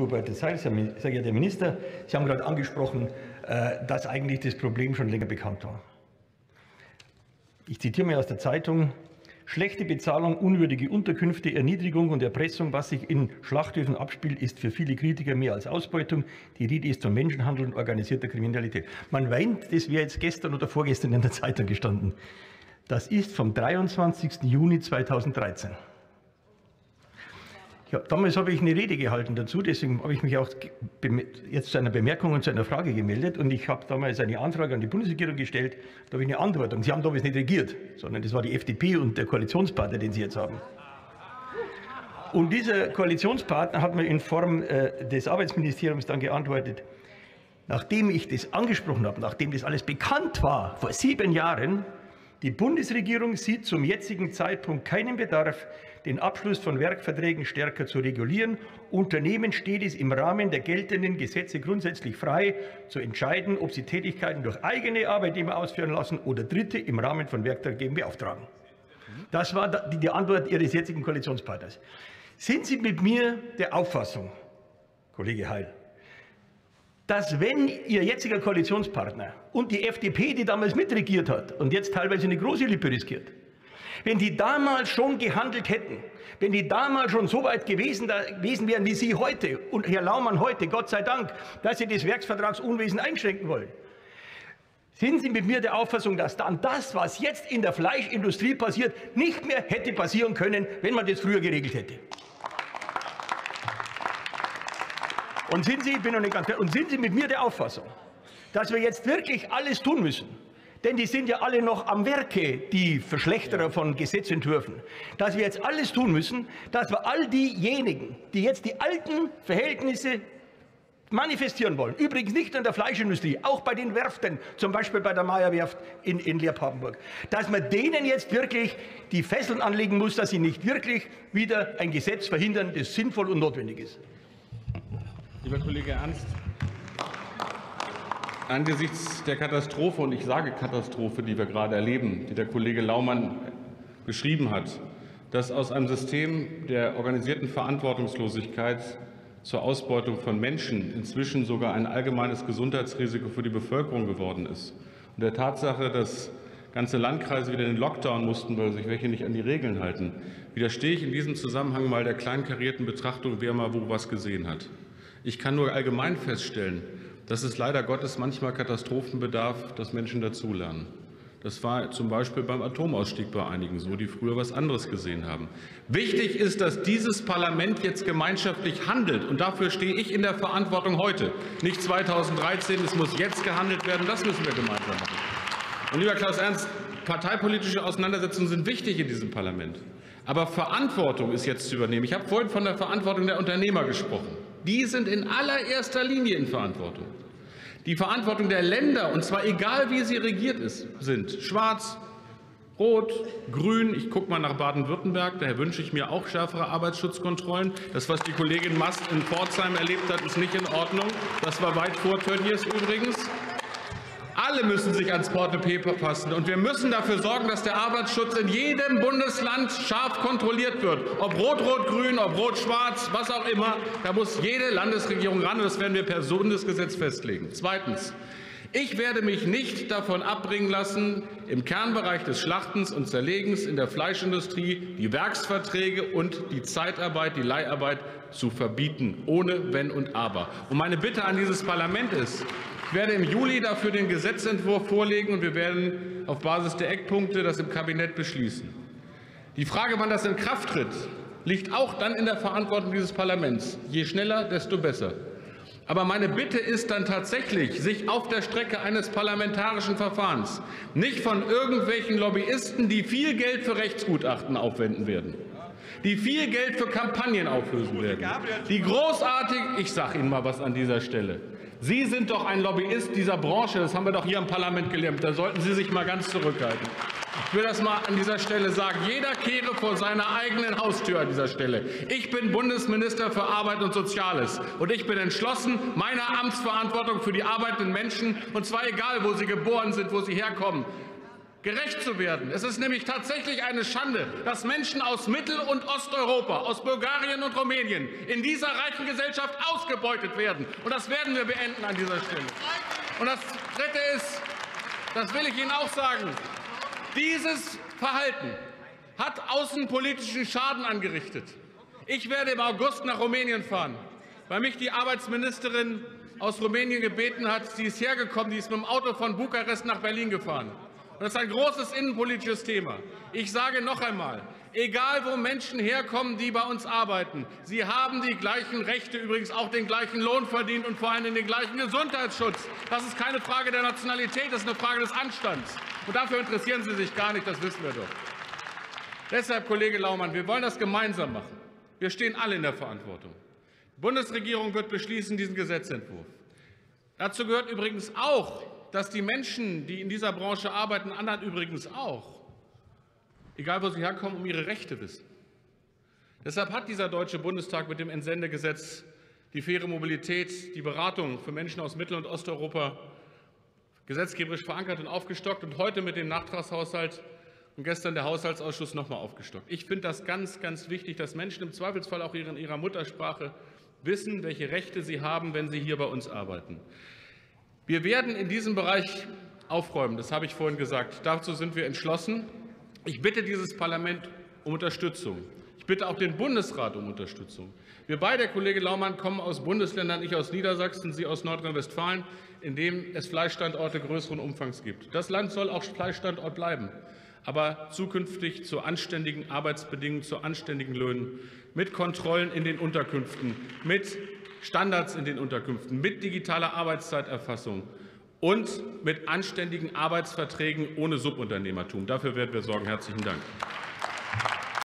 unbearbeitete Zeit. Sehr geehrter Minister, Sie haben gerade angesprochen, äh, dass eigentlich das Problem schon länger bekannt war. Ich zitiere mir aus der Zeitung, Schlechte Bezahlung, unwürdige Unterkünfte, Erniedrigung und Erpressung, was sich in Schlachthöfen abspielt, ist für viele Kritiker mehr als Ausbeutung. Die Rede ist von Menschenhandel und organisierter Kriminalität. Man weint, das wäre jetzt gestern oder vorgestern in der Zeitung gestanden. Das ist vom 23. Juni 2013. Ja, damals habe ich eine Rede gehalten dazu, deswegen habe ich mich auch jetzt zu einer Bemerkung und zu einer Frage gemeldet und ich habe damals eine Anfrage an die Bundesregierung gestellt, da habe ich eine Antwort und Sie haben damals nicht regiert, sondern das war die FDP und der Koalitionspartner, den Sie jetzt haben. Und dieser Koalitionspartner hat mir in Form äh, des Arbeitsministeriums dann geantwortet, nachdem ich das angesprochen habe, nachdem das alles bekannt war, vor sieben Jahren, die Bundesregierung sieht zum jetzigen Zeitpunkt keinen Bedarf, den Abschluss von Werkverträgen stärker zu regulieren. Unternehmen steht es im Rahmen der geltenden Gesetze grundsätzlich frei, zu entscheiden, ob sie Tätigkeiten durch eigene Arbeitnehmer ausführen lassen oder Dritte im Rahmen von Werkverträgen beauftragen. Das war die Antwort Ihres jetzigen Koalitionspartners. Sind Sie mit mir der Auffassung, Kollege Heil, dass wenn Ihr jetziger Koalitionspartner und die FDP, die damals mitregiert hat und jetzt teilweise eine große Lippe riskiert, wenn die damals schon gehandelt hätten, wenn die damals schon so weit gewesen, gewesen wären wie Sie heute und Herr Laumann heute, Gott sei Dank, dass Sie das Werksvertragsunwesen einschränken wollen, sind Sie mit mir der Auffassung, dass dann das, was jetzt in der Fleischindustrie passiert, nicht mehr hätte passieren können, wenn man das früher geregelt hätte? Und sind Sie, ich bin noch nicht ganz und sind Sie mit mir der Auffassung, dass wir jetzt wirklich alles tun müssen, denn die sind ja alle noch am Werke, die Verschlechterer von Gesetzentwürfen, dass wir jetzt alles tun müssen, dass wir all diejenigen, die jetzt die alten Verhältnisse manifestieren wollen, übrigens nicht in der Fleischindustrie, auch bei den Werften, zum Beispiel bei der Meyer-Werft in, in Leerpapenburg, dass man denen jetzt wirklich die Fesseln anlegen muss, dass sie nicht wirklich wieder ein Gesetz verhindern, das sinnvoll und notwendig ist. Lieber Kollege Ernst, angesichts der Katastrophe, und ich sage Katastrophe, die wir gerade erleben, die der Kollege Laumann beschrieben hat, dass aus einem System der organisierten Verantwortungslosigkeit zur Ausbeutung von Menschen inzwischen sogar ein allgemeines Gesundheitsrisiko für die Bevölkerung geworden ist. Und der Tatsache, dass ganze Landkreise wieder in den Lockdown mussten, weil sich welche nicht an die Regeln halten, widerstehe ich in diesem Zusammenhang mal der kleinkarierten Betrachtung, wer mal wo was gesehen hat. Ich kann nur allgemein feststellen, dass es leider Gottes manchmal Katastrophen bedarf, dass Menschen dazulernen. Das war zum Beispiel beim Atomausstieg bei einigen so, die früher was anderes gesehen haben. Wichtig ist, dass dieses Parlament jetzt gemeinschaftlich handelt. Und dafür stehe ich in der Verantwortung heute. Nicht 2013, es muss jetzt gehandelt werden. Das müssen wir gemeinsam machen. Und lieber Klaus Ernst, parteipolitische Auseinandersetzungen sind wichtig in diesem Parlament. Aber Verantwortung ist jetzt zu übernehmen. Ich habe vorhin von der Verantwortung der Unternehmer gesprochen. Die sind in allererster Linie in Verantwortung. Die Verantwortung der Länder, und zwar egal wie sie regiert ist, sind schwarz, Rot, Grün, ich gucke mal nach Baden-Württemberg, daher wünsche ich mir auch schärfere Arbeitsschutzkontrollen. Das, was die Kollegin Mast in Pforzheim erlebt hat, ist nicht in Ordnung. Das war weit vor Tönnies übrigens. Alle müssen sich ans Portepee passen. Und wir müssen dafür sorgen, dass der Arbeitsschutz in jedem Bundesland scharf kontrolliert wird. Ob rot-rot-grün, ob rot-schwarz, was auch immer. Da muss jede Landesregierung ran. Und das werden wir per Bundesgesetz festlegen. Zweitens. Ich werde mich nicht davon abbringen lassen, im Kernbereich des Schlachtens und Zerlegens in der Fleischindustrie die Werksverträge und die Zeitarbeit, die Leiharbeit zu verbieten, ohne Wenn und Aber. Und meine Bitte an dieses Parlament ist, ich werde im Juli dafür den Gesetzentwurf vorlegen, und wir werden auf Basis der Eckpunkte das im Kabinett beschließen. Die Frage, wann das in Kraft tritt, liegt auch dann in der Verantwortung dieses Parlaments. Je schneller, desto besser. Aber meine Bitte ist dann tatsächlich, sich auf der Strecke eines parlamentarischen Verfahrens nicht von irgendwelchen Lobbyisten, die viel Geld für Rechtsgutachten aufwenden werden, die viel Geld für Kampagnen auflösen werden, die großartig, ich sage Ihnen mal was an dieser Stelle, Sie sind doch ein Lobbyist dieser Branche, das haben wir doch hier im Parlament gelernt. Da sollten Sie sich mal ganz zurückhalten. Ich will das mal an dieser Stelle sagen. Jeder kehre vor seiner eigenen Haustür an dieser Stelle. Ich bin Bundesminister für Arbeit und Soziales und ich bin entschlossen, meiner Amtsverantwortung für die arbeitenden Menschen, und zwar egal, wo sie geboren sind, wo sie herkommen, gerecht zu werden. Es ist nämlich tatsächlich eine Schande, dass Menschen aus Mittel- und Osteuropa, aus Bulgarien und Rumänien in dieser reichen Gesellschaft ausgebeutet werden. Und das werden wir beenden an dieser Stelle. Und das Dritte ist, das will ich Ihnen auch sagen, dieses Verhalten hat außenpolitischen Schaden angerichtet. Ich werde im August nach Rumänien fahren, weil mich die Arbeitsministerin aus Rumänien gebeten hat. Sie ist hergekommen, die ist mit dem Auto von Bukarest nach Berlin gefahren. Und das ist ein großes innenpolitisches Thema. Ich sage noch einmal, egal wo Menschen herkommen, die bei uns arbeiten, sie haben die gleichen Rechte, übrigens auch den gleichen Lohn verdient und vor allem den gleichen Gesundheitsschutz. Das ist keine Frage der Nationalität, das ist eine Frage des Anstands. Und dafür interessieren Sie sich gar nicht, das wissen wir doch. Deshalb, Kollege Laumann, wir wollen das gemeinsam machen. Wir stehen alle in der Verantwortung. Die Bundesregierung wird beschließen diesen Gesetzentwurf. Dazu gehört übrigens auch, dass die Menschen, die in dieser Branche arbeiten, anderen übrigens auch, egal wo sie herkommen, um ihre Rechte wissen. Deshalb hat dieser Deutsche Bundestag mit dem Entsendegesetz die faire Mobilität, die Beratung für Menschen aus Mittel- und Osteuropa gesetzgeberisch verankert und aufgestockt und heute mit dem Nachtragshaushalt und gestern der Haushaltsausschuss noch mal aufgestockt. Ich finde das ganz, ganz wichtig, dass Menschen im Zweifelsfall auch in ihrer Muttersprache wissen, welche Rechte sie haben, wenn sie hier bei uns arbeiten. Wir werden in diesem Bereich aufräumen, das habe ich vorhin gesagt. Dazu sind wir entschlossen. Ich bitte dieses Parlament um Unterstützung. Ich bitte auch den Bundesrat um Unterstützung. Wir beide, Kollege Laumann, kommen aus Bundesländern, ich aus Niedersachsen, Sie aus Nordrhein-Westfalen, in dem es Fleischstandorte größeren Umfangs gibt. Das Land soll auch Fleischstandort bleiben, aber zukünftig zu anständigen Arbeitsbedingungen, zu anständigen Löhnen, mit Kontrollen in den Unterkünften, mit Standards in den Unterkünften, mit digitaler Arbeitszeiterfassung und mit anständigen Arbeitsverträgen ohne Subunternehmertum. Dafür werden wir sorgen. Herzlichen Dank.